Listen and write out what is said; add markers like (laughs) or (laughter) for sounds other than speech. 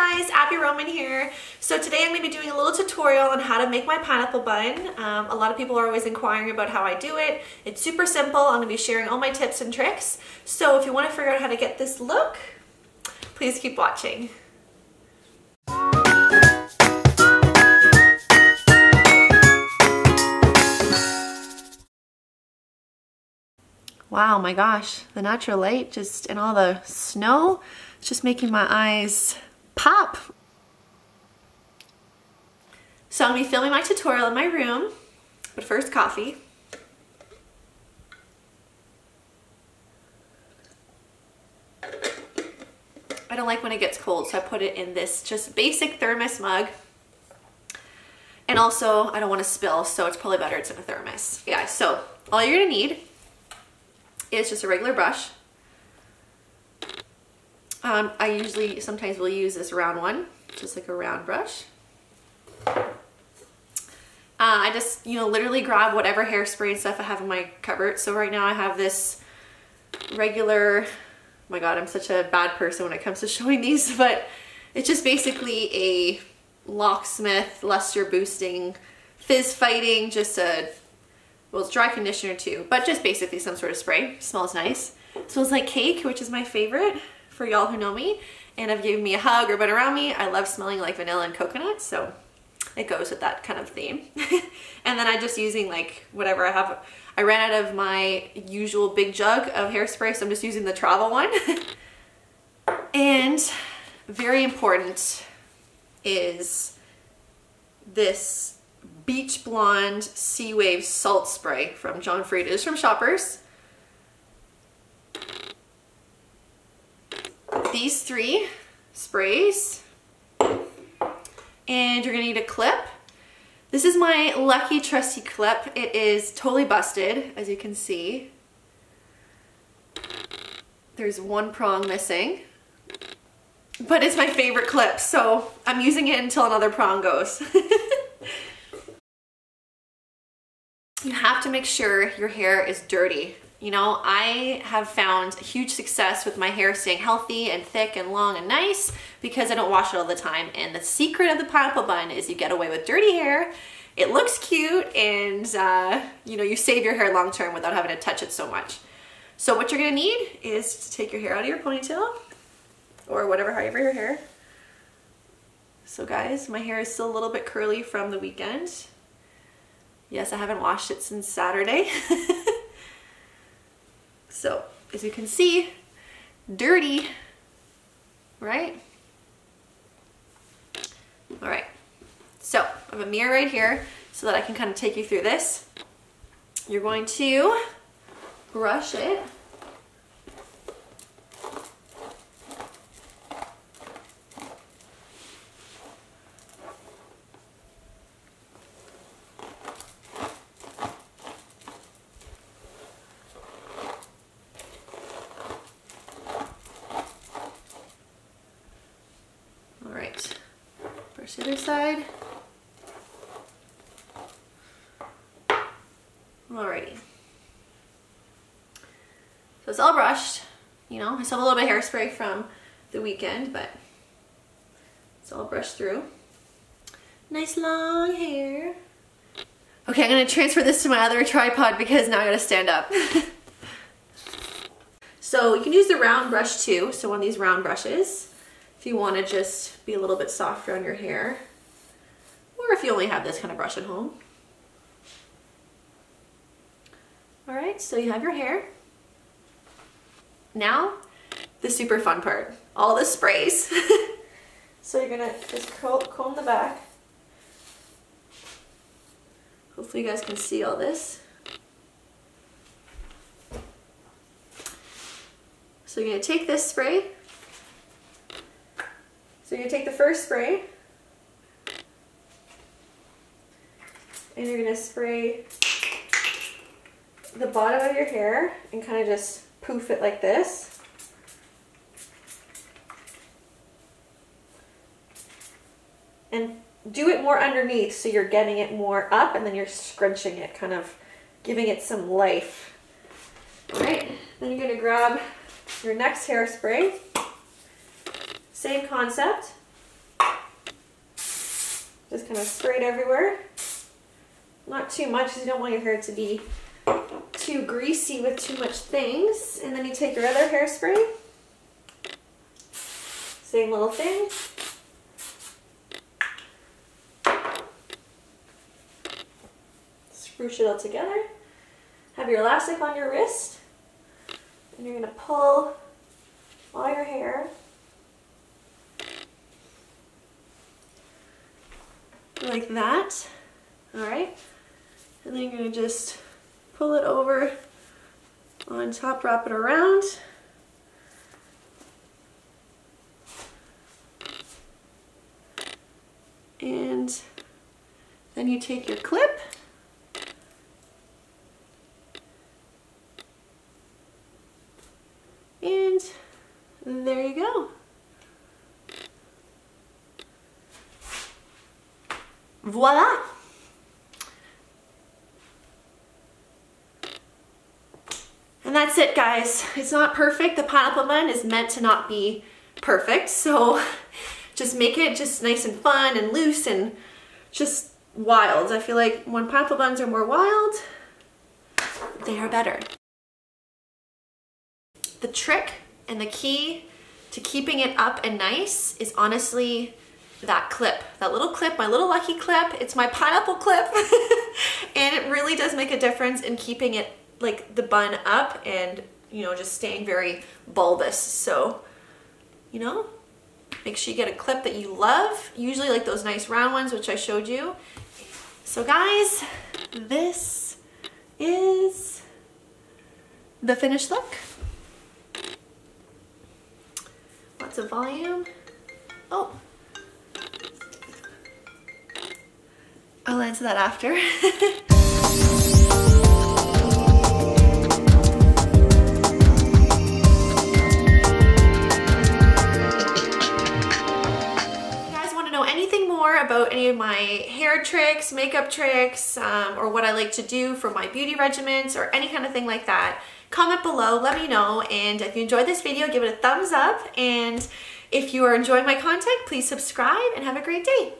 guys, Abi Roman here. So today I'm going to be doing a little tutorial on how to make my pineapple bun. Um, a lot of people are always inquiring about how I do it. It's super simple. I'm going to be sharing all my tips and tricks. So if you want to figure out how to get this look, please keep watching. Wow, my gosh, the natural light just and all the snow, it's just making my eyes pop. So I'm gonna be filming my tutorial in my room, but first coffee. I don't like when it gets cold, so I put it in this just basic thermos mug. And also, I don't want to spill, so it's probably better it's in a thermos. Yeah, so all you're gonna need is just a regular brush. Um, I usually sometimes will use this round one, just like a round brush. Uh, I just, you know, literally grab whatever hairspray and stuff I have in my cupboard. So right now I have this regular, oh my God, I'm such a bad person when it comes to (laughs) showing these, but it's just basically a locksmith, luster boosting, fizz fighting, just a well, it's dry conditioner too, but just basically some sort of spray. Smells nice. Smells like cake, which is my favorite for y'all who know me and have given me a hug or been around me. I love smelling like vanilla and coconut, so it goes with that kind of theme. (laughs) and then I'm just using like whatever I have. I ran out of my usual big jug of hairspray, so I'm just using the travel one. (laughs) and very important is this Beach Blonde Sea Wave Salt Spray from John Frieda. It is from Shoppers. These three sprays. And you're gonna need a clip. This is my lucky trusty clip. It is totally busted, as you can see. There's one prong missing. But it's my favorite clip, so I'm using it until another prong goes. (laughs) you have to make sure your hair is dirty. You know, I have found huge success with my hair staying healthy and thick and long and nice because I don't wash it all the time. And the secret of the pineapple bun is you get away with dirty hair, it looks cute, and uh, you know, you save your hair long term without having to touch it so much. So what you're gonna need is to take your hair out of your ponytail or whatever, however your hair. So guys, my hair is still a little bit curly from the weekend. Yes, I haven't washed it since Saturday. (laughs) so, as you can see, dirty, right? All right, so I have a mirror right here so that I can kind of take you through this. You're going to brush it Brush the other side. Alrighty. So it's all brushed. You know, I still have a little bit of hairspray from the weekend, but it's all brushed through. Nice long hair. Okay, I'm gonna transfer this to my other tripod because now I gotta stand up. (laughs) so you can use the round brush too, so one of these round brushes if you want to just be a little bit softer on your hair or if you only have this kind of brush at home. All right, so you have your hair. Now, the super fun part, all the sprays. (laughs) so you're gonna just comb the back. Hopefully you guys can see all this. So you're gonna take this spray so you're going to take the first spray and you're going to spray the bottom of your hair and kind of just poof it like this. And do it more underneath so you're getting it more up and then you're scrunching it, kind of giving it some life. All right, then you're gonna grab your next hairspray same concept. Just kind of spray it everywhere. Not too much because you don't want your hair to be too greasy with too much things. And then you take your other hairspray. Same little thing. Scrooge it all together. Have your elastic on your wrist. And you're going to pull all your hair like that. All right. And then you're to just pull it over on top, wrap it around. And then you take your clip and there you go. Voila! And that's it guys. It's not perfect. The pineapple bun is meant to not be perfect. So (laughs) just make it just nice and fun and loose and just wild. I feel like when pineapple buns are more wild, they are better. The trick and the key to keeping it up and nice is honestly that clip, that little clip, my little lucky clip. It's my pineapple clip. (laughs) and it really does make a difference in keeping it like the bun up and you know just staying very bulbous. So you know make sure you get a clip that you love. Usually like those nice round ones which I showed you. So guys this is the finished look. Lots of volume. Oh I'll answer that after (laughs) you guys want to know anything more about any of my hair tricks, makeup tricks, um, or what I like to do for my beauty regimens or any kind of thing like that, comment below, let me know. And if you enjoyed this video, give it a thumbs up. And if you are enjoying my content, please subscribe and have a great day.